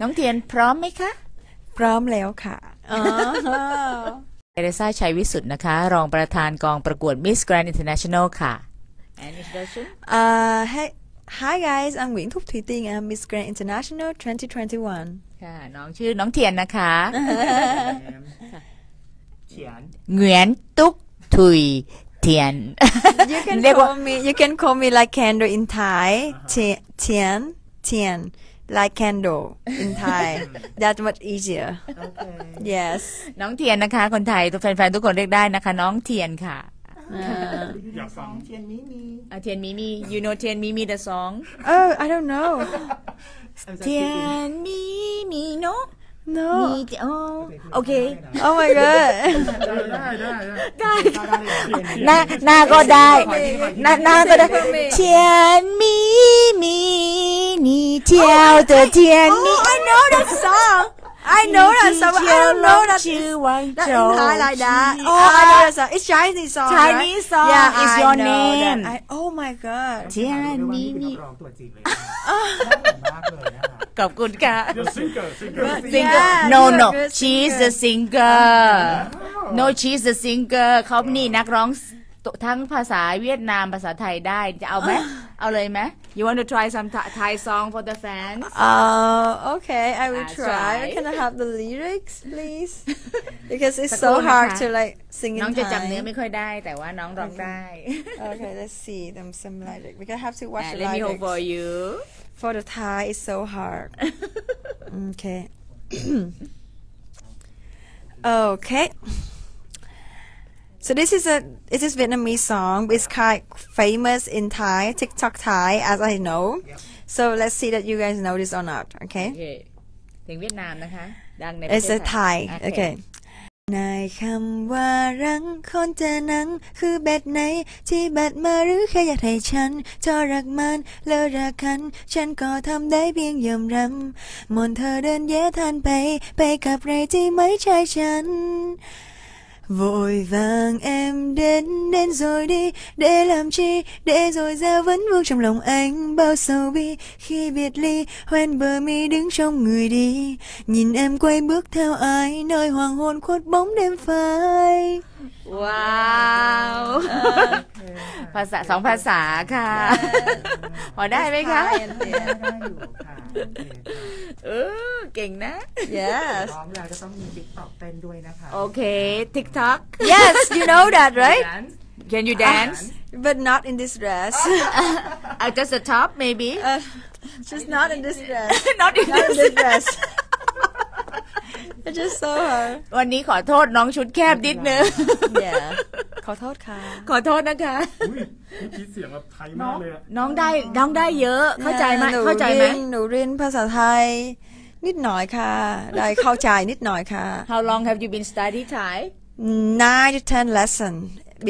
น้องเทียนพร้อมไหมคะ พร้อมแล้วค่ะอ๋อเอเดซ่าชัยวิสุทธ์นะคะ รองประธานกองประกวด Miss Grand International ค่ะ And introduction uh, hey, Hi guys I'm Nguyễn Thúc Thủy Tiên I'm Miss Grand International 2021 ค่ะ น้องชื่อน้องเทียนนะคะเขียนเหงียนตุ๊กถุยเทียน You can เรียกว่า call me you can call me like candle in Thai Ti- Tian Tian like candle in Thai That's much easier โอเค Yes น้องเทียนนะคะ คนไทยตัวแฟนๆทุกคนเรียกได้นะคะ น้องเทียนค่ะอยากฟังเทียนมิมีอะเทียนมีมี you know เทียนมีมี the song Oh I don't know เทียนมีมีเนาะ No มีโอโอเค Oh my god ได้ได้ได้ได้หน้าหน้าก็ได้หน้าหน้าก็ได้เทียนมีมีนี่เที่ยวเจอเทียนมี Oh I know that song I know that song but I don't know that ชื่อวัง That โจ in Thai like that. Oh, I know that song. It's Chinese song. Chinese right? song Yeah, is I your know name. That. I, oh my god. เทีย นมีมีนักร้องตัวจริงเลยน่าเหมือนมากเลยนะคะขอบคุณค่ะเดี๋ยวซิงเกิลซิงเกิล singer Yeah, no you're a no good she's singer. the singer no she's the singer เขานี่นักร้องทั้งภาษาเวียดนามภาษาไทยได้จะเอาไหมเอาเลยไหม you want to try some Thai Thai song for the fans Uh, okay, I will Ah, try. try. Can I have the lyrics, please? because it's สักครู่ so hard นะคะ to like sing น้อง in จะจำเนื้อ Thai. ไม่ค่อยได้แต่ว่าน้องร้องได้ Okay, let's see them some lyrics. Because I have to watch And the let me hold for lyrics. you For the Thai, it's so hard. okay. okay. So this is a this is Vietnamese song. It's quite famous in Thai, TikTok Thai, as I know. So let's see that you guys know this or not. โอ Okay. เคเพลงเวียดนามนะคะ ดังในประ It's เท a ศไทย Thai. Okay. นายคำว่ารังคนจะนัง คือเบ็ดไหน ที่เบ็ดมาหรือแค่อยากให้ฉันเธอรักมันแล้วรักคัน ฉันก็ทำได้เพียงยอมรับมนเธอเดินแย่ทันไป ไปกับไรที่ไม่ใช่ฉัน Vội vàng em đến, đến rồi đi Để làm chi, để rồi ra vẫn vương trong lòng anh Bao sầu bi. Khi biệt ly Hoen bờ mi đứng trong người đi. Nhìn em quay bước theo ai Nơi hoàng hôn khuất bóng đêm phai. Wow. Ờ, ภาษาสองภาษาค่ะพอได้ไหมคะ Thai and ได้ there. ได้อยู่ค่ะโอเคค่ะเออเก่งนะ Yes ร้องแล้วก็ต้องมีติ๊กต็อกเต้นด้วยนะคะโอเค TikTok Yes, you know that, right? Dance Can you dance But not in this dress uh, just the top maybe uh, Just not in this dress not in Not in this this dress I just saw her วันนี้ขอโทษน้องชุดแคบนิดนึง Yeah ขอโทษค่ะ ขอโทษนะคะ อุ้ยเมื่อกี้เสียงแบบไทยมากเลยอะน้องได้น้องได้เยอะ เข้าใจไหมนูเข้าใจไหมรียนหนูเรียนภาษาไทย นิดหน่อยค่ะ ได้เข้าใจนิดหน่อยค่ะ How long have you been study Thai nine to ten lesson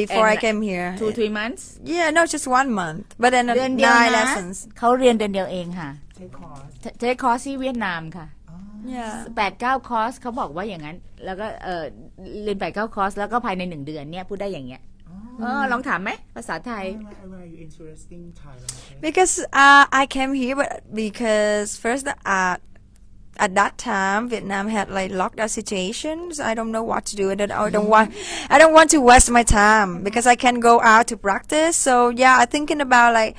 before And I came here two three months yeah no just one month but then เดือนเดียว nine นะ lessons เขาเรียนเดือนเดียวเองค่ะใช้คอร์สใช้คอร์สที่เวียดนามค่ะ yeah แปดเก้าคอร์สเขาบอกว่าอย่างนั้น แล้วก็เออเรียนแปดเก้าคอร์สแล้วก็ภายในหนึ่งเดือนเนี่ยพูดได้อย่างเงี้ยเออลองถามไหมภาษาไทย Why why are you interesting Thailand okay? because uh, I came here but because first uh, at that time Vietnam had like lockdown situations I don't know what to do and then I don't want I don't want to waste my time because I can go out to practice so yeah I'm thinking about like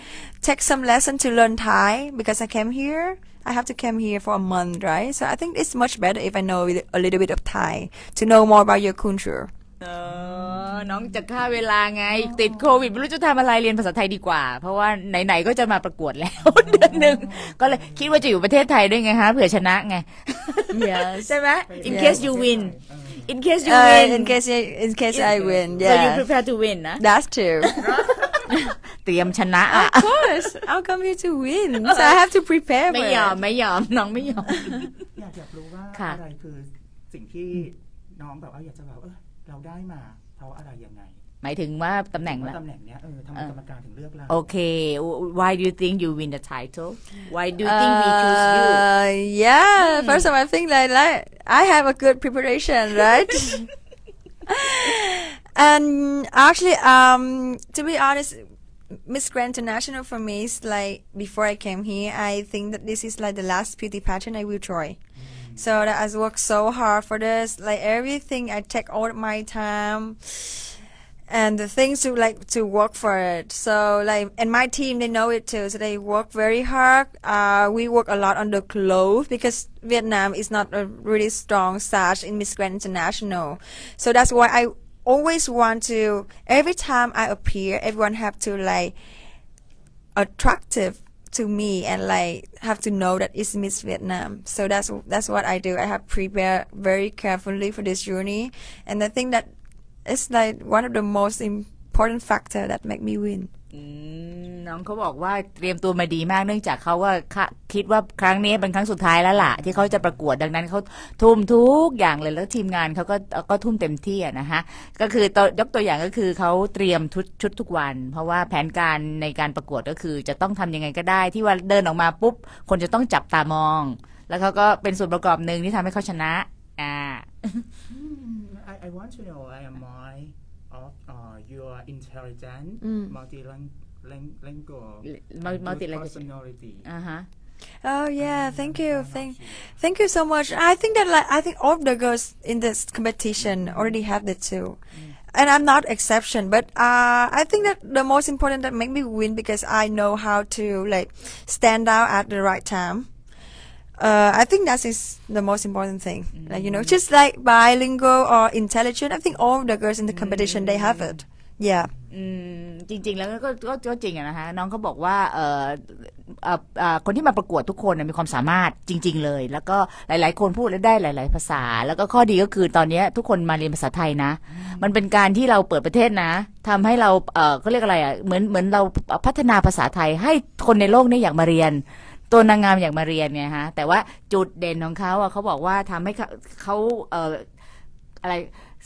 take some lesson to learn Thai because I came here I have to come here for a month right so I think it's much better if I know a little bit of Thai to know more about your culture เออ น้องจะฆ่าเวลาไง ติดโควิดไม่รู้จะทำอะไรเรียนภาษาไทยดีกว่า เพราะว่าไหนๆก็จะมาประกวดแล้ว เดือนหนึ่งก็เลยคิดว่าจะอยู่ประเทศไทยด้วยไงฮะเผื่อชนะไง yes ใช่ไหม in Yes. case you win in case you uh, win in case I- in case I win so you yeah prepare to win นะ that's true เตรียมชนะอะ Of course, I'll come here to win. So I have to prepare ไม่ for ยอม it. ไม่ยอมน้องไม่ยอม อยากอยากรู้ว่าค่ะอะไรคือสิ่งที่น้องแบบว่าอยากจะแบบเออเราได้มาเพราะอะไรยังไงหมายถึงว่าตำแหน่งว่าละตำแหน่งเนี้ยเออทำไมกรรมการถึงเลือกเราโอเค why do you think you win the title why do you think we choose you Uh, yeah, first of all, I think that like, I have a good preparation, right? and actually, um, to be honest, Miss Grand International for me is like before I came here, I think that this is like the last beauty pageant I will try. So that I worked so hard for this, like everything. I take all my time and the things to like to work for it. So like, and my team they know it too. So they work very hard. Uh, we work a lot on the clothes because Vietnam is not a really strong such in Miss Grand International. So that's why I always want to. Every time I appear, everyone have to like attractive to me and like have to know that it's Miss Vietnam. So that's that's what I do. I have prepared very carefully for this journey, and I think that it's like one of the most important factor that make me win. น้องเขาบอกว่าเตรียมตัวมาดีมากเนื่องจากเขาว่าคะคิดว่าครั้งนี้เป็นครั้งสุดท้ายแล้วล่ะ ที่เขาจะประกวดดังนั้นเขาทุ่มทุกอย่างเลยแล้วทีมงานเขาก็ก็ทุ่มเต็มที่นะฮะก็คือตัวยกตัวอย่างก็คือเขาเตรียมชุดชุดทุกวัน เพราะว่าแผนการในการประกวดก็คือ จะต้องทำยังไงก็ได้ ที่ว่าเดินออกมาปุ๊บ คนจะต้องจับตามอง แล้วเขาก็เป็นส่วนประกอบหนึ่งที่ทำให้เขาชนะอ่า I, I want to know, am I of uh, you are intelligent, mm. multilingual, multilingual, personality? Uh huh. Oh yeah, um, thank you, thank, sure. thank you so much. I think that like I think all the girls in this competition mm-hmm. already have the two, mm. and I'm not exception. But uh, I think that the most important that make me win because I know how to like stand out at the right time Uh, I think that is the most important thing. Like you know, just like bilingual or intelligent. I think all the girls in the competition they have it. Yeah. อืมจริง ๆ แล้วก็ก็ก็จริงอะนะคะน้องเขาบอกว่าเออเอ่อเอ่อคนที่มาประกวดทุกคนน่ะมีความสามารถจริง ๆ เลย แล้วก็หลาย ๆ คนพูดได้หลาย ๆ ภาษา แล้วก็ข้อดีก็คือตอนเนี้ยทุกคนมาเรียนภาษาไทยนะ มันเป็นการที่เราเปิดประเทศนะทำให้เราเออเขาเรียกอะไรอะเหมือนเหมือนเราพัฒนาภาษาไทยให้คนในโลกเนี่ยอยากมาเรียน ตัวนางงามอยากมาเรียนไงฮะแต่ว่าจุดเด่นของเขาอะเขาบอกว่าทำให้เขาเขาเอ่ออะไร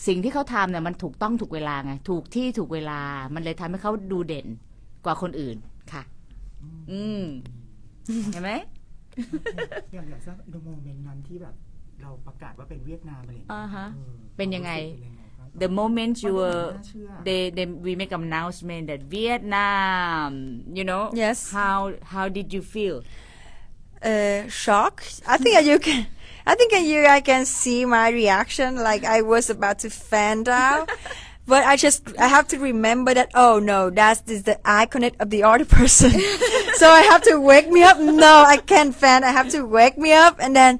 สิ่งที่เขาทำเนี่ยมันถูกต้องถูกเวลาไงถูกที่ถูกเวลา มันเลยทำให้เขาดูเด่นกว่าคนอื่นค่ะ อืมเห็นไหมอย่างอย่างสักโมเมนต์นั้นที่แบบ เราประกาศว่าเป็นเวียดนามอะไรอย่างเงี้ยอ่าฮะออเป็นยังไงความรู้สึกเป็นยังไงครับ the moment you มัน were น่าเชื่อ they they we make announcement that Vietnam you know Yes. how how did you feel uh, shock. I think you can. I think you I can see my reaction like I was about to fan out. But I just I have to remember that oh no that's is the connect of the other person, so I have to wake me up. No, I can't fan. I have to wake me up and then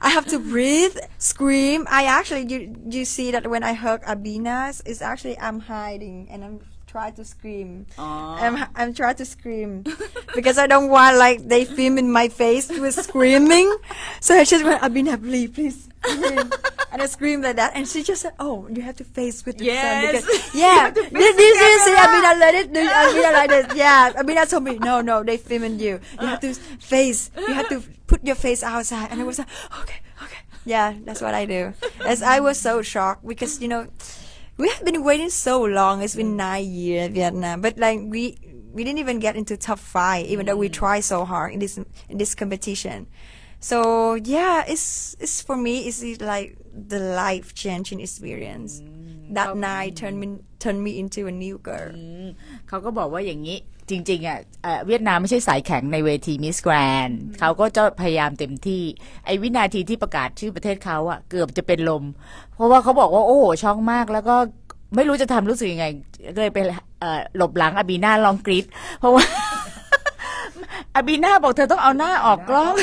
I have to breathe, scream. I actually you you see that when I hug Abinas, it's actually I'm hiding and I'm trying to scream. I'm I'm trying to scream because I don't want like they film in my face with screaming. So I just went, Abina, please, please. and I screamed like that, and she just said, "Oh, you have to face with the sun because yeah, this this is see Abina let it Abina like this. Yeah, Abina told me, no, no, they filming you. You have to face. You have to put your face outside." And I was like, "Okay, okay, yeah, that's what I do." As I was so shocked because you know we have been waiting so long. It's been mm. nine years in Vietnam, but like we we didn't even get into top five, even though we mm. tried so hard in this in this competition. So yeah, it's it's for me. It's like the life changing experience. Mm. That night turned me turned me into a new girl. อืมเขาก็บอกว่าอย่างนี้จริง ๆ อะเอ่อเวียดนามไม่ใช่สายแข็งในเวที Miss Grand เขาก็จะพยายามเต็มที่ ไอ้วินาทีที่ประกาศชื่อประเทศเขาอะเกือบจะเป็นลม เพราะว่าเขาบอกว่า โอ้โหช็อกมากแล้วก็ไม่รู้จะทำรู้สึกยังไงก็เลยไปเอ่อหลบหลังอาบีน่าร้องกรี๊ดเพราะว่า อาบีน่าบอกเธอต้องเอาหน้าออกกล้อง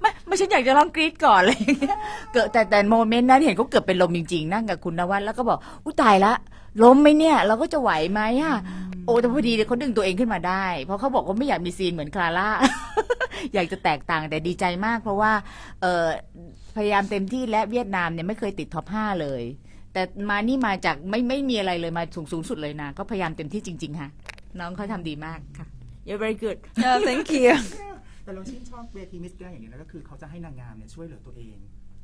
ไม่ไม่ฉันอยากจะร้องกรี๊ดก่อนอะไรอย่างเลยเกิดแต่แต่ moment นั้นเห็นเขาเกือบเป็นลมจริงๆ นั่งกับคุณณวัฒน์แล้วก็บอกอุ้ยตายจะล้มไหมเนี่ย เราก็จะไหวไหมอะโอ้แต่พอดีเขาดึงตัวเองขึ้นมาได้ เพราะเขาบอกว่าไม่อยากมี scene เหมือนคลาร่าอยากจะแตกต่างแต่ดีใจมาก เพราะว่าเออพยายามเต็มที่และเวียดนามเนี่ยไม่เคยติด top ห้าเลย แต่มานี่มาจากไม่ไม่มีอะไรเลยมาสูงสูงสุดเลยนะก็พยายามเต็มที่จริง ๆ ค่ะ น้องเขาทำดีมากค่ะ you're very good Oh, thank you. แต่เราชื่นชอบเวทีมิสแกรนอย่างนี้แล้วก็คือเขาจะให้นางงามเนี่ยช่วยเหลือตัวเอง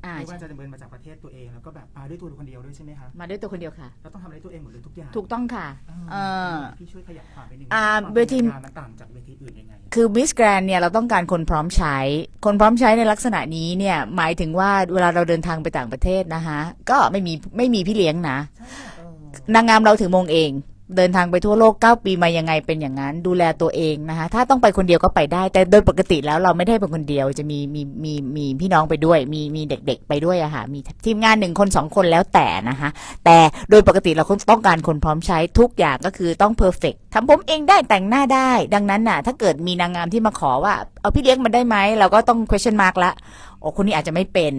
อ่าไม่ว่าใช่จะดำเนินมาจากประเทศตัวเองแล้วก็แบบมาด้วยตัวคนเดียวด้วยใช่ไหมคะมาด้วยตัวคนเดียวค่ะเราต้องทำอะไรตัวเองหมดเลยทุกอย่างถูกต้องค่ะเออพี่ช่วยขยับความไปหนึ่งอ่าความเวทีนางงามมันต่างจากเวทีอื่นยังไงคือมิสแกรนเนี่ยเราต้องการคนพร้อมใช้ คนพร้อมใช้ในลักษณะนี้เนี่ยหมายถึงว่าเวลาเราเดินทางไปต่างประเทศนะคะก็ไม่มีไม่มีพี่เลี้ยงนะใช่ค่ะเออนางงามเราถึงมงเอง เดินทางไปทั่วโลก 9 ปีมายังไงเป็นอย่างนั้น ดูแลตัวเองนะคะถ้าต้องไปคนเดียวก็ไปได้ แต่โดยปกติแล้วเราไม่ได้ไปคนเดียวจะมีมีมีมีพี่น้องไปด้วย มีมีเด็ก ๆ ไปด้วยอะค่ะมีทีมงานหนึ่งคนสองคนแล้วแต่นะคะแต่โดยปกติเราต้องการคนพร้อมใช้ทุกอย่างก็คือต้องเพอร์เฟกทำผมเองได้แต่งหน้าได้ ดังนั้นน่ะ ถ้าเกิดมีนางงามที่มาขอว่า เอาพี่เลี้ยงมาได้ไหมเราก็ต้อง question mark ละโอ้คนนี้อาจจะไม่เป็น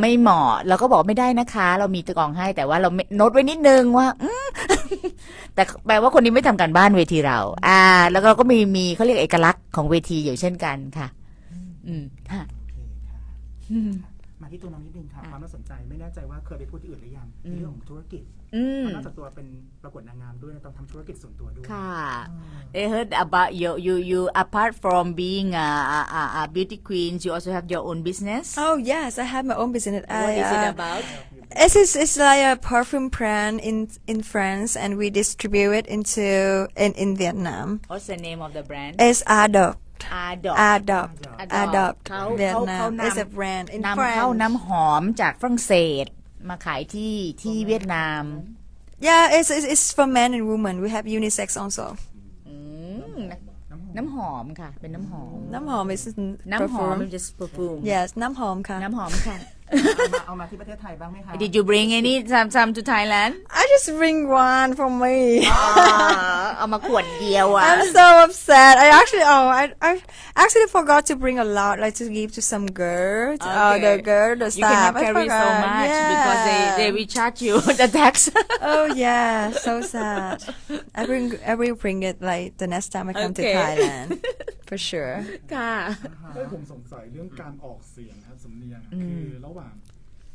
ไม่เหมาะเราก็บอกไม่ได้นะคะ เรามีตะกองให้แต่ว่าเราโน้ตไว้นิดนึงว่าอ แต่แปลว่าคนนี้ไม่ทำการบ้านเวทีเรา อ่า แล้วเราก็มีมีเขาเรียกเอกลักษณ์ของเวทีอยู่เช่นกันค่ะ อืมค่ะโอเคค่ะอืมมาที่ตัวน้องนิดนึงค่ะอะความน่าสนใจไม่แน่ใจว่าเคยไปพูดที่อื่นหรือยังอืมเรื่องของธุรกิจอืมเพราะนอกจากตัวเป็นประกวดนางงามด้วยต้องทำธุรกิจส่วนตัวด้วยค่ะอ่า I heard about you you you apart from being a, a, a- a beauty queen you also have your own business Oh yes, I have my own business. what I, is it uh, about It's, it's, it's like a perfume brand in in France, and we distribute it into in, in Vietnam. what's the name of the brand It's Adopt. Adopt Adopt. Adopt. Adopt. เขา Vietnam. เขานำ It's a brand in นำเข้า France. น้ำหอมจากฝรั่งเศส มาขายที่ที่เวียดนาม Yeah, it's, it's it's for men and women. We have unisex also. อืม น้ำหอม น้ำหอมค่ะ เป็นน้ำหอม Nam hom is น้ำหอม perfume. just perfume Yes, nam hom ka. น้ำหอมค่ะ เอามาเอามาที่ประเทศไทยบ้างไหมคะ Did you bring any some some to Thailand I just bring one for me. เอามาขวดเดียวอ่ะ I'm so upset. I actually, oh, I, I actually forgot to bring a lot, like to give to some girls. Oh, the Okay. girl, the You cannot staff. I carry so forgot. much because they they Yeah. recharge you the tax Oh yeah, so sad. I bring, I will bring it like the next time I come Okay. to Thailand, for sure. ค่ะ เอ้ยผมสงสัยเรื่องการออกเสียงนะครับ สำเนียงอะคือระหว่าง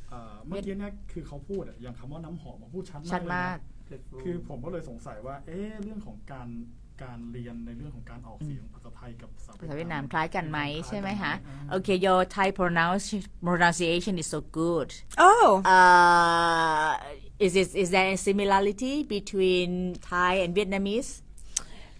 เอ่อเมื่อกี้เนี่ยคือเขาพูดอะอย่างคำว่าน้ำหอมมาพูดชัดมากชัดเลยมากนะคือผมก็เลยสงสัยว่า เอ๊ะเรื่องของการการเรียนในเรื่องของการออกเสียงภาษาไทยกับภาษาภาษาเวียดนามคล้ายกันไหมใช่ไหมคะอ่าโอเค your Thai pronounce pronunciation is so good Oh, uh is it is there a similarity between Thai and Vietnamese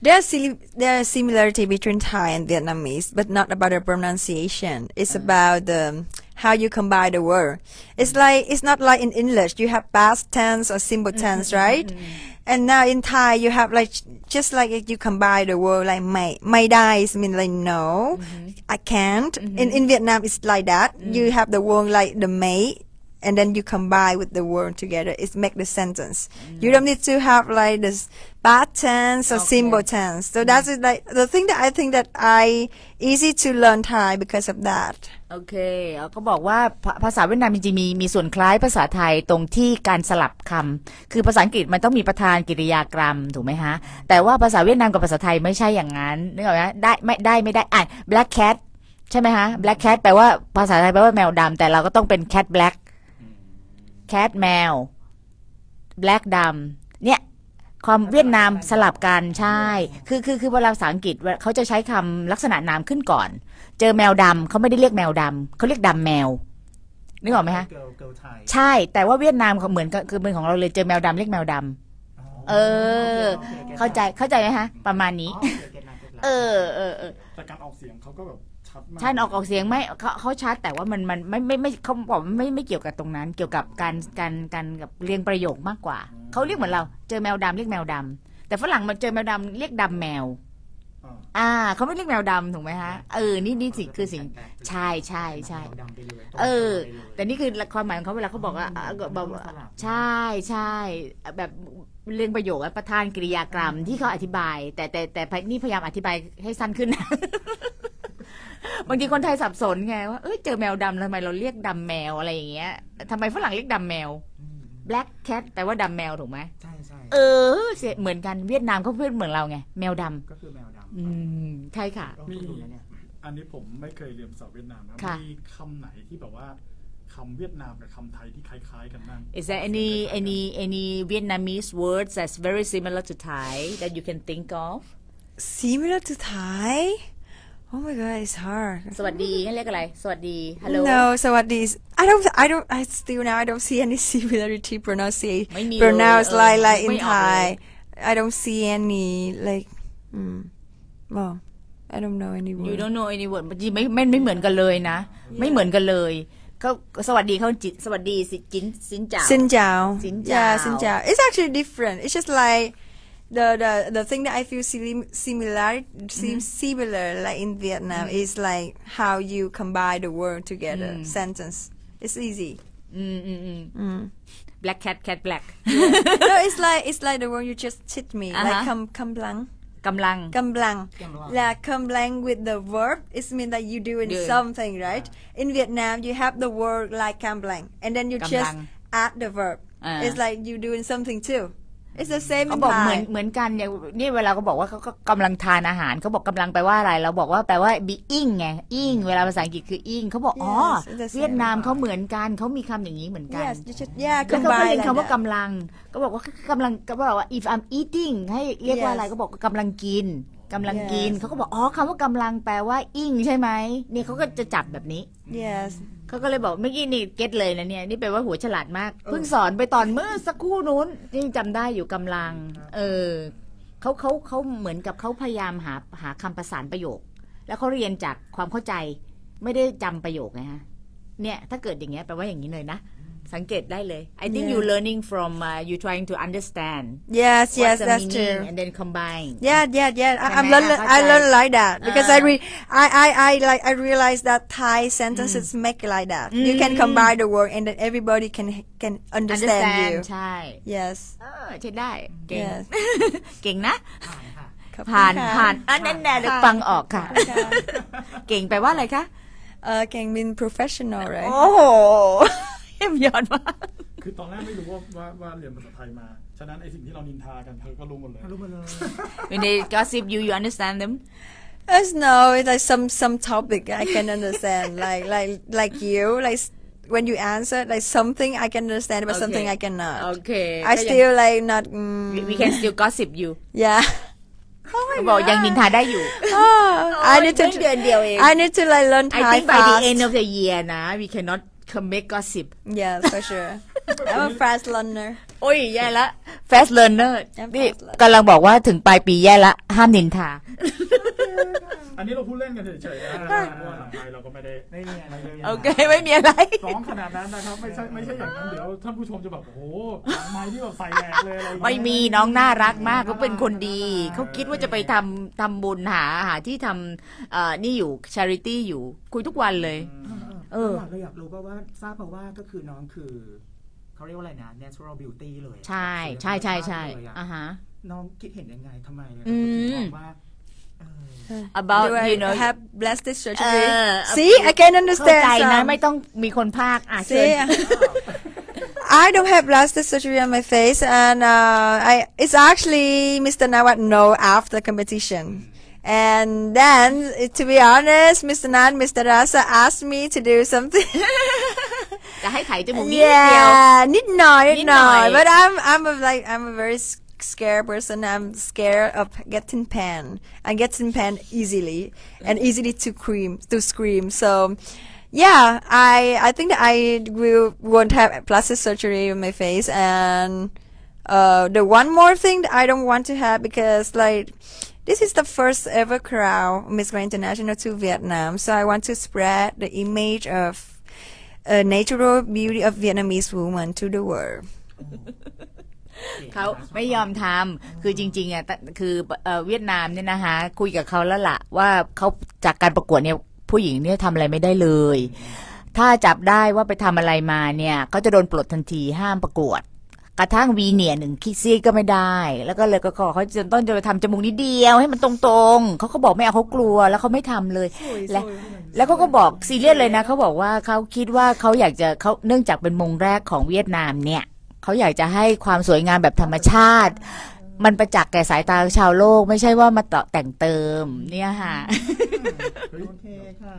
there's there's similarity between Thai and Vietnamese, but not about the pronunciation. It's mm. about the how you combine the word. It's mm. like it's not like in English you have past tense or simple mm-hmm, tense, mm-hmm, right? Mm-hmm. And now in Thai you have like just like you combine the word like may may die is mean like no, I can't. In in Vietnam it's like that. You mm. have the word like the may and then you combine with the word together. It make the sentence. You don't need to have like this past tense or simple tense. So that's it, like the thing that I think that I easy to learn Thai because of that. โอเคเขาบอกว่าภาภาษาเวียดนามจริงๆมีมีส่วนคล้ายภาษาไทยตรงที่การสลับคำคือภาษาอังกฤษมันต้องมีประธานกริยากรรมถูกไหมฮะ แต่ว่าภาษาเวียดนามกับภาษาไทยไม่ใช่อย่างนั้นนึกออกไหมได้ไม่ได้ไม่ได้อ่าน black cat ใช่ไหมฮะ black cat แปลว่าภาษาไทยแปลว่าแมวดำแต่เราก็ต้องเป็น cat black cat แมว black ดำเนี่ยความเวียดนามสลับกันใช่ คือคือคือเวลาภาษาอังกฤษเขาจะใช้คำลักษณะนามขึ้นก่อน เจอแมวดำเขาไม่ได้เรียกแมวดำเขาเรียกดำแมวนึกออกไหมฮะ girl girl ไทยใช่แต่ว่าเวียดนามเขาเหมือนกับคือเป็นของเราเลยเจอแมวดำเรียกแมวดำเออ เข้าใจเข้าใจไหมฮะ ประมาณนี้ เออเออเออแต่การออกเสียงเขาก็แบบ ชัดมากท่านออกออกเสียงไม่เขาเขาชัดแต่ว่ามันมันไม่ไม่ไม่เขาบอกว่าไม่ไม่เกี่ยวกับตรงนั้น เกี่ยวกับการการการกับเรียงประโยคมากกว่า เขาเรียกเหมือนเราเจอแมวดำเรียกแมวดำแต่ฝรั่งมันเจอแมวดำเรียกดำแมวอ่าอ่าเขาไม่เรียกแมวดำถูกไหมฮะเออนี่นี่สิคือสิ่งใช่ใช่ใช่ดำไปเลยเออ แต่นี่คือความหมายของเขาเวลาเขาบอกว่าอะบอกว่าใช่ใช่แบบเรียงประโยคอะประธานกริยากรรมที่เขาอธิบายแต่แต่แต่แต่นี่พยายามอธิบายให้สั้นขึ้นนะ บางทีคนไทยสับสนไงว่าเอ้ยเจอแมวดำทำไมเราเรียกดำแมวอะไรอย่างเงี้ยทำไมฝรั่งเรียกดำแมว black cat แปลว่าดำแมวถูกไหมใช่ใช่เออเสียเหมือนกันเวียดนามเขาเพื่อนเหมือนเราไงแมวดำก็คือแมวดำอืมใช่ค่ะก็ถูกแล้วเนี่ยอันนี้ผมไม่เคยเรียนภาษาเวียดนามนะค่ะ มีคำไหนที่แบบว่าคำเวียดนามกับคำไทยที่คล้ายๆกันบ้าง Is there any any any Vietnamese words that's very similar to Thai that you can think of Similar to Thai? Oh my god, it's hard. สวัสดีให้เรียกอะไร สวัสดี hello No, so what is I don't I don't I still now I don't see any similarity pronunciation ไม่มี pronounce เลย like เออ like ไม่ in ออกเลย Thai. I don't see any like mm, well I don't know any you word. don't know any word จริงๆไม่ไม่ไม่เหมือนกันเลยนะ ไม่เหมือนกันเลยเขาสวัสดีเขาจิสวัสดีสิจินสินจ่า Xin chào. Xin Yeah, chào. xin chào. It's actually different. It's just like the the, the thing that I feel similar seems mm-hmm. similar like in Vietnam mm-hmm. is like how you combine the word together mm. sentence. It's easy. Mm, mm, mm. mm. Black cat, cat black. Yeah. no, it's like it's like the word you just teach me uh-huh. like come come blank. Kamlang. Kamlang. come kamlang with the verb, it means that you doing yeah. something, right? In Vietnam, you have the word like kamlang, and then you just add the verb. Uh. It's like you doing something too. It's the same เขา in บอกเหมือน Thai. เหมือนกันเนี่ยนี่เวลาเขาบอกว่าเขาก็กำลังทานอาหารเขาบอกกำลังแปลว่าอะไร เราบอกว่าแปลว่า being ไง ing เวลาภาษาอังกฤษคือ ing เขาบอกอ๋อ Yes, it's the same. เวียดนามเขาเหมือนกันเขามีคำอย่างนี้เหมือนกัน Yes, you just yeah แล้วเขาก็ combine เรียน like คำว่า that. กำลังก็บอกว่ากำลังก็บอกว่า if I'm eating ให้เรียกว่าอะไร Yes. ก็บอกว่ากำลังกิน กำลังกิน Yes. เขาก็บอกอ๋อคำว่ากำลังแปลว่า ing ใช่ไหมเนี่ยเขาก็จะจับแบบนี้ Yes. เขาก็เลยบอกเมื่อกี้นี่เก็ตเลยนะเนี่ยนี่แปลว่าหัวฉลาดมากเพิ่งสอนไปตอนเมื่อสักครู่นู้นยังจำได้อยู่กำลัง เออเขาเขาเขาเหมือนกับเขาพยายามหาหาคำประสานประโยค แล้วเขาเรียนจากความเข้าใจไม่ได้จำประโยคไงฮะเนี่ย ถ้าเกิดอย่างเงี้ยแปลว่าอย่างนี้เลยนะ สังเกตได้เลย I think Yeah. you learning from uh, you trying to understand Yes, yes, what's the that's meaning true. and then combine Yeah, yeah, yeah. I, I'm Can I learn, have I a learn try? like that because I Ah. read. I, I, I like. I realize that Thai sentences make like that. You can combine the word and then everybody can can understand, understand you. ใช่ Yes. เออใช่ได้เก่ง Yes. เก่งนะ ผ่านค่ะ ผ่านผ่านอันนั้นแน่เลยฟังออกค่ะ เก่งแปลว่าอะไรคะ Uh, can mean professional, right? โอ้โห เยี่ยมยอดมากคือตอนแรกไม่รู้ว่าว่าว่าเรียนภาษาไทยมา ฉะนั้นไอสิ่งที่เรานินทากันเธอก็รู้หมดเลยรู้มาเลย when they gossip you you understand them Yes, no, it's like some some topic I can understand. like like like you, like s- when you answer like something I can understand, but something I cannot. โอเค I still like not. Mm, we can still gossip you yeah. เขาบอกยังนินทาได้อยู่ Oh, I need to. เพิ่งเดือนเดียวเอง I need to like learn I Thai think by the fast. end of the year นะ we cannot come make gossip Yes, for sure. I'm a fast learner. โอ้ย แย่ละ fast learner I'm นี่ fast learner กำลังบอกว่าถึงปลายปีแย่ละ ห้ามนินทา อันนี้เราพูดเล่นกันเฉยๆนะเพราะว่าหลังไมค์เราก็ไม่ได้ไม่มีอะไรเลยโอเค ไม่มีอะไรฟ้องขนาดนั้นนะครับ ไม่ใช่ไม่ใช่อย่างนั้น เดี๋ยวท่านผู้ชมจะแบบโอ้โหหลังไมค์ที่แบบใส่แหลกเลยอะไรอย่างเงี้ยไม่มีน้องน่ารักมากเขาเป็นคนดี เขาคิดว่าจะไปทำทำบุญหาหาที่ทำเอ่อนี่อยู่ charity อยู่คุยทุกวันเลย เออเราอยากรู้ป่าว่าทราบมาว่าก็คือน้องคือเขาเรียกว่าอะไรนะ natural beauty เลยอะใช่ใช่ใช่ใช่เลยอะอ่าฮะน้องคิดเห็นยังไงทำไมอืมถึงบอกว่าเออ about Do I you know have plastic surgery? Uh, See, I can เข้า understand. ใจนะ some. ไม่ต้องมีคนภาคอะเชิญ See, I don't have plastic surgery on my face, and uh, I it's actually Mr. Nawat know after competition. And then, to be honest, Mr. Nan, Mr. Rasa asked me to do something. Yeah, nít nồi, nít nồi. But I'm, I'm a, like, I'm a very scared person. I'm scared of getting pan. I getting pan easily and easily to scream, to scream. So, yeah, I, I think that I will, won't have plastic surgery on my face. And, uh, the one more thing that I don't want to have because like, This is the first ever crown Miss Grand International to Vietnam, so I want to spread the image of a natural beauty of Vietnamese woman to the world. เขาไม่ยอมทำคือจริงๆอะคือเอ่อเวียดนามเนี่ยนะคะคุยกับเขาแล้วล่ะ ว่าเขาจากการประกวดเนี่ยผู้หญิงเนี่ยทำอะไรไม่ได้เลย ถ้าจับได้ว่าไปทำอะไรมาเนี่ย ก็จะโดนปลดทันทีห้ามประกวด กระทั่งวีเนียร์หนึ่งคิกซี่ก็ไม่ได้ แล้วก็เลยก็ขอเขาจนต้นจะไปทำจมูกนิดเดียวให้มันตรงๆ เขาก็บอกไม่เอาเขากลัวแล้วเขาไม่ทำเลย และแล้วเขาก็บอกซีเรียสเลยนะเขาบอกว่าเขาคิดว่าเขาอยากจะเขาเนื่องจากเป็นมงแรกของเวียดนามเนี่ยเขาอยากจะให้ความสวยงามแบบธรรมชาติ มันประจักษ์แก่สายตาชาวโลก ไม่ใช่ว่ามาต่อแต่งเติม เนี่ยค่ะเฮ้ยโอเคค่ะ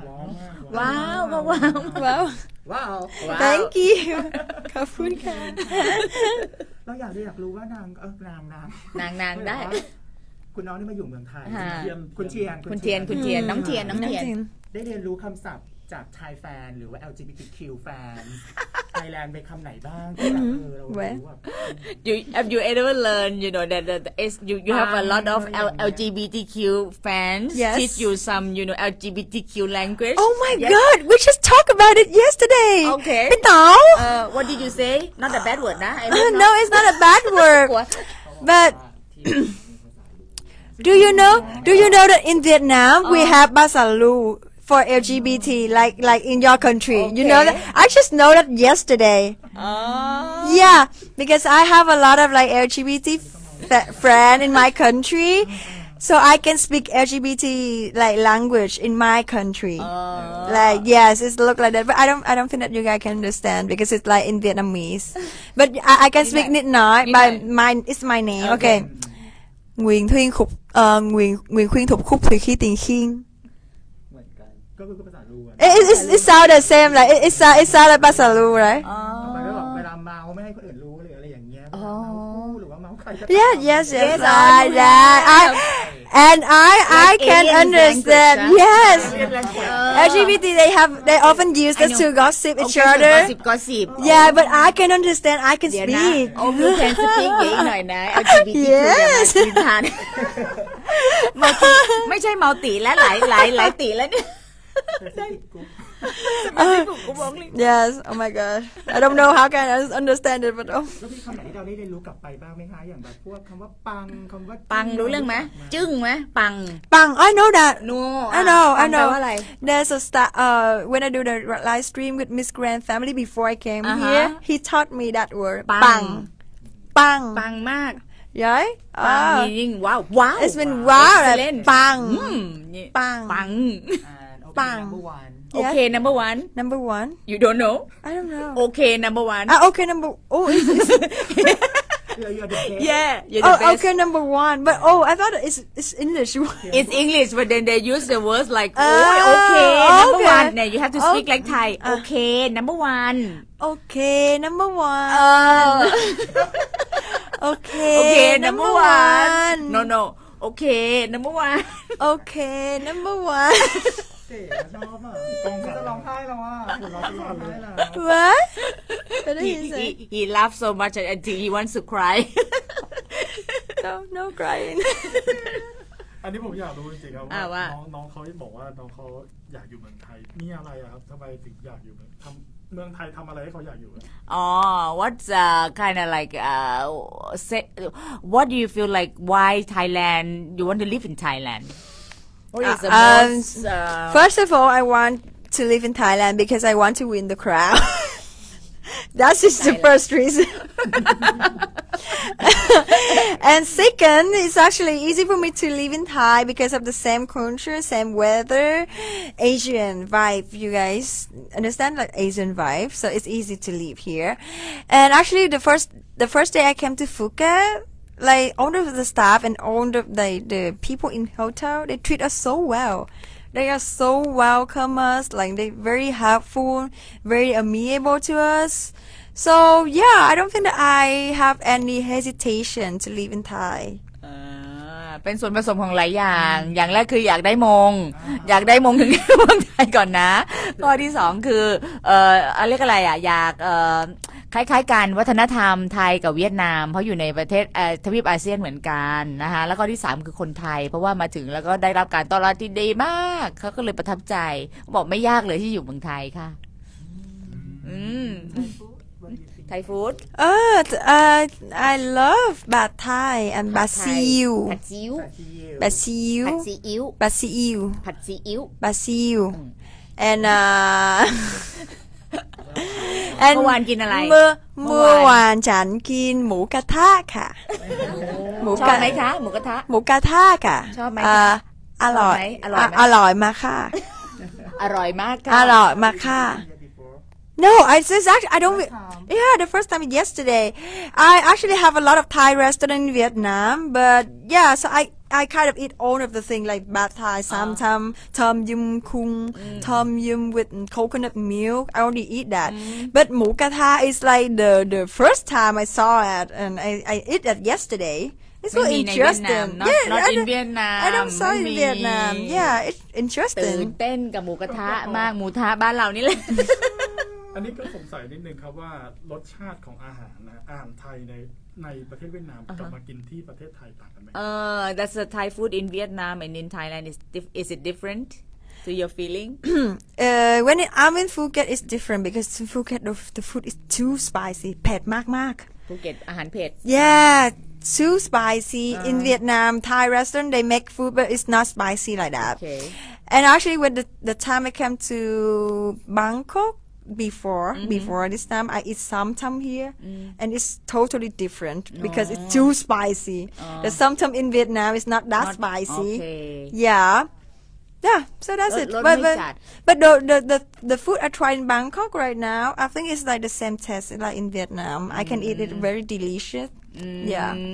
ว้าวมากว้าวว้าวว้าว Wow, ว้าว thank you. ขอบคุณค่ะ เราอยากอยากรู้ว่านางเออนางนางนางนางได้ คุณน้องนี่มาอยู่เมืองไทยฮะคุณเทียนคุณเทียนคุณเทียนน้องเทียนน้องเทียน ได้เรียนรู้คำศัพท์จากไทยแฟนหรือว่า LGBTQ แฟนไทย แลนด์เป็นคำไหนบ้างที่แบบเออเรารู้แบบ you have you ever learn you know that that is you you have a lot of L- LGBTQ fans Yes. teach you some you know LGBTQ language Oh my Yes. god, we just talked about it yesterday. Okay. พี่เต๋า uh what did you say not a bad word นะ I Uh, mean no, it's not a bad กลัว word. But ที่มีภาษาลู Do you know? Do you know that in Vietnam we have basalu for LGBT, like like in your country. Okay. You know that I just know that yesterday. Oh. Yeah, because I have a lot of like LGBT f- friend in my country. So I can speak LGBT like language in my country. Ah. Like yes, it's look like that, but I don't I don't think that you guys can understand because it's like in Vietnamese. But I, I can speak it nói, but my it's my name. Okay. okay. Nguyễn Thuyên Khục uh, Nguyễn Nguyễn Khuyên Thục Khúc Thùy Khi Tiền Khiên. ก็คือภาษาลูอะ It, it, it's- it sound the same like it, it sound it sound like Basalu right อ๋อ ทำไมก็แบบเวลาเมาไม่ให้คนอื่นรู้หรืออะไรอย่างเงี้ยเวลาเมาคู่หรือว่าเมาใครก็ตาม yeah yes yes Yes, I I I and I I can understand yes LGBT they have they often use this to gossip โอเค each สิ gossip, gossip. yeah but I can understand I can เดี๋ยวนะ speak multi, LGBTQ multi, ไม่ใช่เมาตีแล้วหลายหลายหลายตีแล้วเนี่ย yes oh my god I don't know how can I understand it but oh แล้วมีคำไหนที่เราได้เรียนรู้กลับไปบ้างไหมคะ อย่างแบบพวกคำว่าปังคำว่า ปังรู้เรื่องไหมจึ้งไหมปัง Bang I know that นัว I know, ปั I งแปล know. ว่าอะไร There's a star. Uh, when I do the live stream with Miss Grand family before I came Uh-huh. here, he taught me that word. Bang. Bang. Bang. ปังมาก Yeah. ปัง Ah. ยิ่งว้าวว้าว It's been wow. Like, Excellent bang. อืมนี่ Pang. Number one. Yeah. Okay, number one. Number one. You don't know? I don't know. Okay, number one. Ah, okay, number. Oh, is this? you're the best. Yeah, you're the oh, best. okay, number one. But oh, I thought it's it's English. it's English, but then they use the words like ah, oh, uh, okay, number one. Now you have to speak okay. like Thai. Ah. Okay, number one. Okay, number one. Uh. okay, okay, number, number one. one. No, no. Okay, number one. okay, number one. เก๋ชอบอะกองจะร้องไห้แล้วอะหัวเราะจะร้องไห้แล้ว what? What did He, he say? he, he laughed so much until he wants to cry. No, no crying. อันนี้ผมอยากรู้จริงๆครับอ่าว่า ว่าน้องน้องเขาบอกว่าน้องเขาอยากอยู่เมืองไทยมีอะไรอะครับทำไมถึงอยากอยู่เมืองทำเมืองไทยทำอะไรให้เขาอยากอยู่อะ oh, what's uh, kind of like, uh, say, what do you feel like why Thailand, you want to live in Thailand? What is the Uh, um, most, uh, First of all, I want to live in Thailand because I want to win the crown. That's just the first reason. and second, it's actually easy for me to live in Thai because of the same culture, same weather, Asian vibe. You guys understand like Asian vibe, so it's easy to live here. And actually, the first the first day I came to Phuket, like all of the staff and all the the, the people in hotel, they treat us so well. They are so welcome us, like they very helpful, very amiable to us. So yeah, I don't think that I have any hesitation to live in Thai. อ่าเป็นส่วนผสมของหลายอย่าง อย่างแรกคืออยากได้มง อยากได้มงถึงเมืองไทยก่อนนะ ข้อที่สองคือ เอ่อเอาเรียกอะไรอะ อยาก เอ่อ คล้ายๆกันวัฒนธรรมไทยกับเวียดนาม เพราะอยู่ในประเทศเอ่อทวีปอาเซียนเหมือนกันนะคะแล้วก็ที่สามคือคนไทย เพราะว่ามาถึงแล้วก็ได้รับการต้อนรับที่ดีมากเขาก็เลยประทับใจ บอกไม่ยากเลยที่อยู่เมืองไทยค่ะ อืมไทยฟู้ด Oh, th- uh, I love Bad Thai and ผั Bad ดไทย Siu. ผัดซีอิ๊ว Bad Siu. ผัดซีอิ๊ว Bad Siu. ผัดซีอิ๊ว Bad Siu. And uh เมื่อวานกินอะไร เมื่อเมื่เมื่ออวานวานฉันกินหมูกระทะค่ะ หมูชอกบระไหมคะ หมูกระทะ หมูกระทะค่ะ ชอบไหมเอ่ออร่อยชอบไหมอร่อยไหมอร่อยมากค่ะ อร่อยมากค่ะ อร่อยมากค่ะ No, I just actually I don't. Yeah, the first time yesterday. I actually have a lot of Thai restaurant in Vietnam, but yeah, so I I kind of eat all of the thing like bad Thai, sam tam, tom yum kung, tom yum with coconut milk. I only eat that. But mukata is like the the first time I saw it, and I I ate that yesterday. It's so ไม่มีในเวียดนาม interesting. not yeah, not I in don't- Vietnam I don't saw it ไม่ in มี Vietnam. Yeah, it's ตื่น interesting. เต้นกับหมูกระทะมากหมูทะบ้านเรานี่แหละ อันนี้ก็สงสัยนิดนึงครับว่ารสชาติของอาหารนะอาหารไทยใน ในประเทศเวียดนามกับมากินที่ประเทศไทยต่างกันไหม uh that's the Thai food in Vietnam and in Thailand is dif- is it different to your feeling uh, when it, I'm in Phuket, it's different because in Phuket the, the food is too spicy. เผ็ดมากมาก ภูเก็ตอาหารเผ็ด Yeah, too spicy. In Vietnam, Thai restaurant they make food, but it's not spicy like that. Okay. And actually, when the the time I came to Bangkok before before this time, I eat some tam here, and it's totally different because it's too spicy. The some tam in Vietnam is not that Not- spicy. okay. Yeah. Yeah, so that's Lot- it. lot But, may but, chặt. but the, the the the food I try in Bangkok right now, I think it's like the same taste like in Vietnam. I can eat it very delicious. Yeah. อื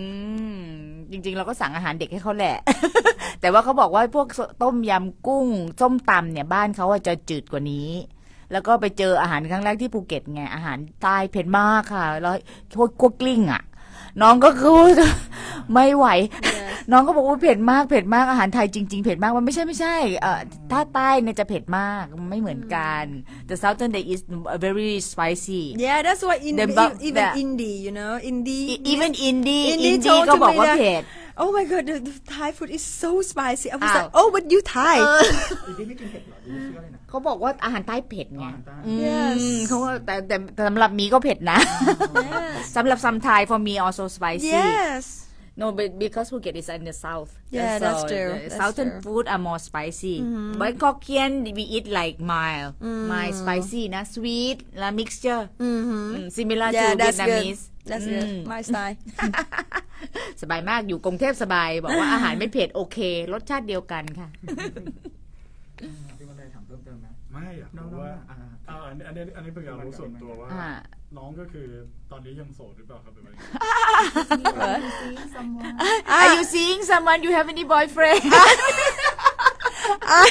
มจริงๆ เราก็สั่งอาหารเด็กให้เขาแหละ แต่ว่าเขาบอกว่าพวกต้มยำกุ้งส้มตำเนี่ยบ้านเขาอะจะจืดกว่านี้ แล้วก็ไปเจออาหารครั้งแรกที่ภูเก็ตไงอาหารใต้เผ็ดมากค่ะแล้วพวกกัวกลิ้งอะ น้องก็คือไม่ไหว น้องก็บอกว่าเผ็ดมากเผ็ดมากอาหารไทยจริงๆเผ็ดมากมันไม่ใช่ไม่ใช่เอ่อถ้าใต้เนี่ยจะเผ็ดมากไม่เหมือนกัน the southern they is very spicy Yeah, that's why in The e- bu- even the- indie, you know, indie. E- even indie Indie indie told ก็ to บอก me ว่า that- เผ็ด Oh my god, the, the Thai food is so spicy. I was Ow. like, oh, but you Thai. อีกที่ไม่กินเผ็ดเหรออีกที่ชื่ออะไรนะเขาบอกว่าอาหารใต้เผ็ดไง อาหารใต้อืม Yes เขาว่าแต่แต่แต่สำหรับมีก็เผ็ดนะสำหรับ some Thai for me also spicy yes. no but because Phuket is in the south Yeah, that's So true. the That's southern true. food are more spicy but Hokkien we eat like mild mild spicy นะ sweet และ mixture Mm-hmm. อืม similar Yeah, to that's Vietnamese good. That's อืม good. My style. สบายมากอยู่กรุงเทพสบาย บอกว่าอาหารไม่เผ็ดโอเค รสชาติเดียวกันค่ะพี่วันเลยถามเพิ่มเติมไหมไม่อยากน้องรู้ๆว่าอ่าอ่าอันนี้อันนี้อันนี้เป็นการรู้ส่วนตัวว่าอ่าน้องก็คือตอนนี้ยังโสดหรือเปล่าครับหรือว่ายังไง Are you seeing someone you have any boyfriend I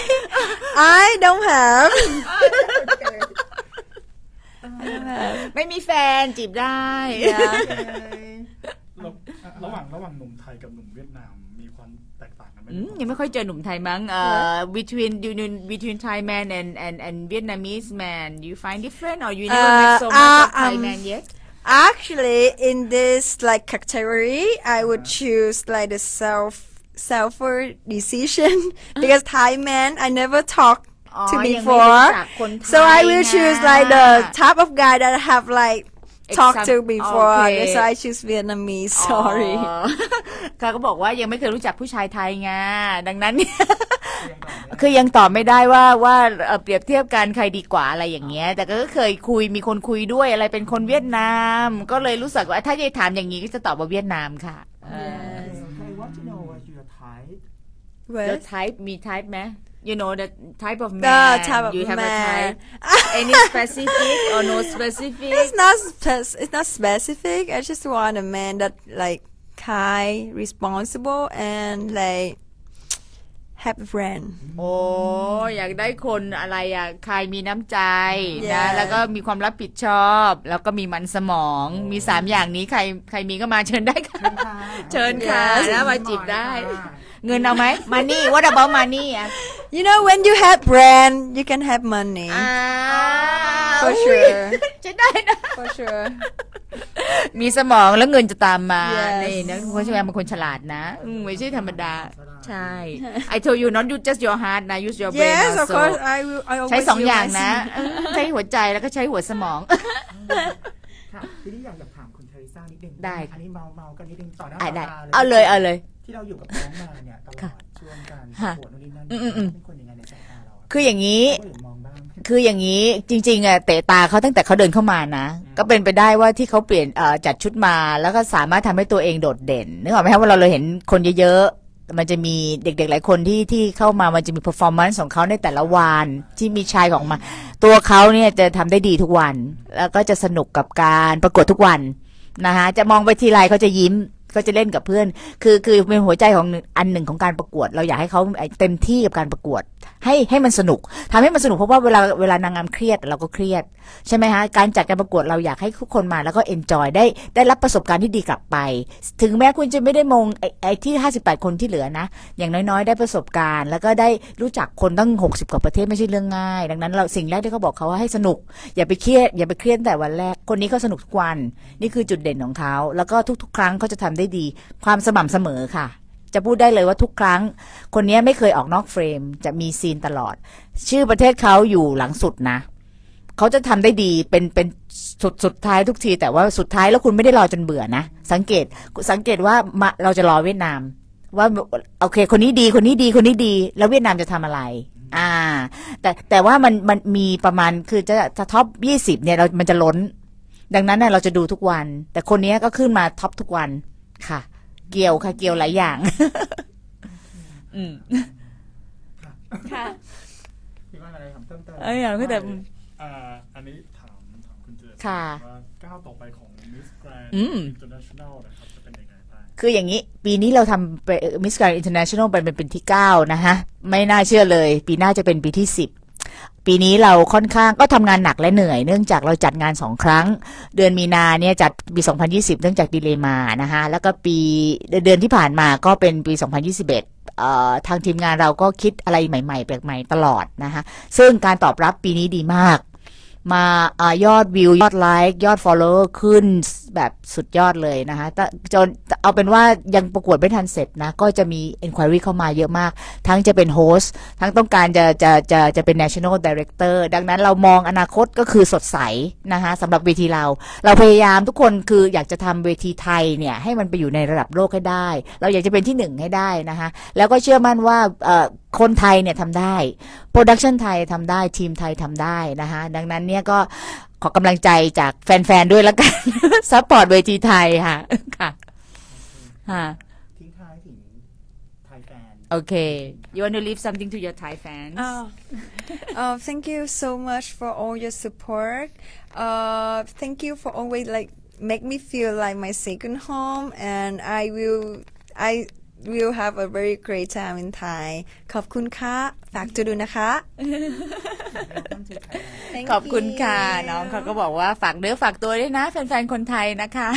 I don't have. ไม่มีแฟนจีบได้ระระหว่างระหว่างหนุ่มไทยกับหนุ่มเวียดนามมีความแตกต่างกันไหมอืมยังไม่ค่อยเจอหนุ่มไทยมั้งเอ่อ between you know between Thai man and and and Vietnamese man you find different or you never Uh, met so much of uh, Thai um, man yet Actually, in this like category, I would choose like the self selfer decision because Thai man I never talk อ๋อ to ยังไม่ before. รู้จักคนไทย So I will choose like the type of guy that I have like talked to Exam- before. okay. That's why I choose Vietnamese. Sorry. อ๋อเขาก็บอกว่ายังไม่เคยรู้จักผู้ชายไทยไงดังนั้นเนี่ยคือยังตอบไม่ได้ว่าว่าเอ่อเปรียบเทียบกันใครดีกว่าอะไรอย่างเงี้ย แต่ก็เคยคุยมีคนคุยด้วยอะไรเป็นคนเวียดนาม ก็เลยรู้สึกว่าถ้าจะถามอย่างนี้ก็จะตอบว่าเวียดนามค่ะ Yes. I want to know what your type The What? type มี type ไหม you know the type of man The type of you have a man. type any specific or no specific It's not spec- it's not specific. I just want a man that like kind, responsible, and like have a friend. โอ้อยากได้คนอะไรอะใครมีน้ำใจนะ Yes แล้วก็มีความรับผิดชอบ แล้วก็มีมันสมองมีสามอย่างนี้ใครใครมีก็มาเชิญได้ค่ะ เชิญค่ะ Yes แล้วมาจีบได้ เงินเอาไหมมานี่ what about money อะ You know, when you have brand, you can have money. อ่า For อุ๊ย sure. จะได้นะ For sure. มีสมองแล้วเงินจะตามมา Yes นี่นะคุณชแวเป็นคนฉลาดนะอืมไม่ใช่ธรรมดา ใช่ I told you not use just your heart นะ use your brain Yes, of also course. I will. I always ใช้สองอย่าง use นะ my- เออใช้หัวใจแล้วก็ใช้หัวสมองค่ะทีนี้อยากจะถามคุณเทริซ่านิดนึงได้อันนี้เมาเมาๆกันนิดนึงต่อหน้าอะต่อได้ตาเอาเลยเอาเลย ที่เราอยู่กับน้องมาเนี่ยตลอค่ะดช่วงการค่ะปวดนู่นนี่นั่นอืมอืมเป็นคนยังไงในสายตาเราอะคืออย่างนี้คนอื่นมองบ้างคืออย่างนี้จริงๆอะเตะตาเขาตั้งแต่เขาเดินเข้ามานะ ก็เป็นไปได้ว่าที่เขาเปลี่ยนเอ่อจัดชุดมาแล้วก็สามารถทำให้ตัวเองโดดเด่นนึกออกไหมครับว่าเราเราเห็นคนเยอะๆ มันจะมีเด็กๆ หลายคนที่ที่เข้ามามันจะมี performance ของเขาในแต่ละวันที่มีชายของมา ตัวเขาเนี่ยจะทำได้ดีทุกวัน แล้วก็จะสนุกกับการประกวดทุกวันนะคะจะมองไปทีไรเขาจะยิ้ม ก็จะเล่นกับเพื่อน คือคือเป็นหัวใจของอันหนึ่งของการประกวด เราอยากให้เขาเต็มที่กับการประกวด ให้ให้มันสนุกทำให้มันสนุกเพราะว่าเวลาเวลานางงามเครียดเราก็เครียด ใช่ไหมฮะการจัดการประกวดเราอยากให้ทุกคนมาแล้วก็เอนจอยได้ได้รับประสบการณ์ที่ดีกลับไป ถึงแม้คุณจะไม่ได้มองไอ้ไอ้ที่ 58 คนที่เหลือนะ อย่างน้อยๆ ได้ประสบการณ์ แล้วก็ได้รู้จักคนตั้ง 60 กว่าประเทศไม่ใช่เรื่องง่าย ดังนั้นเราสิ่งแรกที่เขาบอกเขาว่าให้สนุก อย่าไปเครียดอย่าไปเครียดแต่วันแรกคนนี้เขาสนุกทุกวัน นี่คือจุดเด่นของเขาแล้วก็ทุก ๆ ครั้งเขาจะทำได้ดี ความสม่ำเสมอค่ะ จะพูดได้เลยว่าทุกครั้ง คนนี้ไม่เคยออกนอก frame จะมี scene ตลอด ชื่อประเทศเขาอยู่หลังสุดนะเขาจะทำได้ดีเป็นเป็นสุดสุดท้ายทุกที แต่ว่าสุดท้ายแล้วคุณไม่ได้รอจนเบื่อนะ สังเกตสังเกตว่าเราจะรอเวียดนาม ว่าโอเค คนนี้ดีคนนี้ดีคนนี้ดี แล้วเวียดนามจะทำอะไรอ่า แต่แต่ว่ามันมันมีประมาณคือจะจะ top ยี่สิบเนี่ยเรามันจะล้น ดังนั้นเนี่ยเราจะดูทุกวัน แต่คนนี้ก็ขึ้นมา top ทุกวันค่ะ เกี่ยวค่ะ เกี่ยวหลายอย่าง อืมค่ะคิดว่าอะไรคำเติมเติมเอ้ยอย่างก็แต่อ่า อันนี้ถามถามคุณเจษค่ะว่าก้าวต่อไปของ Miss Grand อืม International นะครับจะเป็นยังไงบ้างคืออย่างนี้ ปีนี้เราทำไปมิส r ก n นอินเตอร์เนชั่นแนลไปเป็นปีที่ 9 นะฮะ ไม่น่าเชื่อเลย ปีหน้าจะเป็นปีที่ 10 ปีนี้เราค่อนข้างก็ทำงานหนักและเหนื่อย เนื่องจากเราจัดงาน2ครั้ง เดือนมีนาเนี่ยจัดปี 2020 เนื่องจากดีเลย์มานะฮะแล้วก็ปีเดือนที่ผ่านมาก็เป็นปี 2021เอ่อทางทีมงานเราก็คิดอะไรใหม่ ๆ แปลกใหม่ตลอดนะคะซึ่งการตอบรับปีนี้ดีมาก มาอายอดวิวยอดไลค์ยอด follow ขึ้นแบบสุดยอดเลยนะคะจน เอาเป็นว่ายังประกวดไม่ทันเสร็จนะ ก็จะมี inquiry เข้ามาเยอะมาก ทั้งจะเป็น host ทั้งต้องการจะจะจะจะเป็น national director ดังนั้นเรามองอนาคตก็คือสดใสนะคะสำหรับเวทีเรา เราพยายามทุกคนคืออยากจะทำเวทีไทยเนี่ยให้มันไปอยู่ในระดับโลกให้ได้ เราอยากจะเป็นที่หนึ่งให้ได้นะคะแล้วก็เชื่อมั่นว่าคนไทยเนี่ยทำได้ production ไทยทำได้ทีมไทยทำได้นะคะดังนั้นเนี่ยก็ขอกำลังใจจากแฟนๆด้วยแล้วกัน support เวทีไทยค่ะ ค่ะค่ะ ทิ้งท้ายถึงไทยแฟน โอเค you want to leave something to your Thai fans Oh, oh, thank you so much for all your support. Uh, thank you for always like make me feel like my second home, and I will, I will have a very great time in Thai. ขอบคุณค่ะ ฝากจะดูนะคะ Thank ขอบคุณค่ะ you น้องเขาก็บอกว่าฝากเนื้อฝากตัวด้วยนะ แฟนๆ คนไทยนะคะ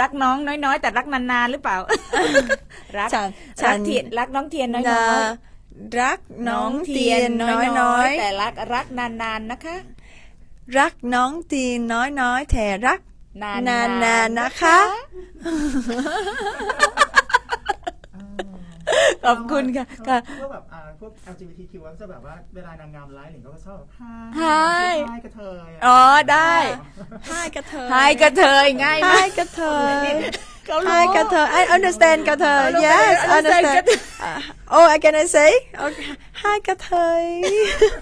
รักน้องน้อยๆ แต่รักนานๆ หรือเปล่า รักฉันฉัรันกเทียนรักน้องเทียนน้อยนะๆรักน้องเตียนน้อยๆแต่รักรักนานๆนะคะ ๆ รักน้องเตียนน้อยๆแต่รัก นานนานๆนะคะ ขอบคุณค่ะค่ะ พวกแบบอ่าพวก LGBTQ ก็จะแบบว่าเวลานางงามไลฟ์หนิงก็ชอบแบบฮฮายฮายกระเทยะอ๋อได้ Hi กระเทย ไฮกระเทยง่ายมาก Hi กระเทย เขารู้ Hi กระเทย I understand กระเทย I Yes understand understand กระเทย Uh, Oh I can I say Okay Hi กระเทย โ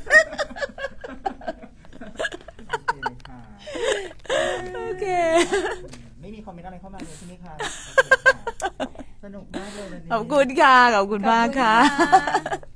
อเคค่ะโอเค ไม่มีคอมเมนต์อะไรเข้ามาเลยใช่ไหมคะโอเคค่ะส นุกมากเลยวันนี้ขอบคุณค่ะ ขอบคุณมากค่ะขอบคุณค่ะ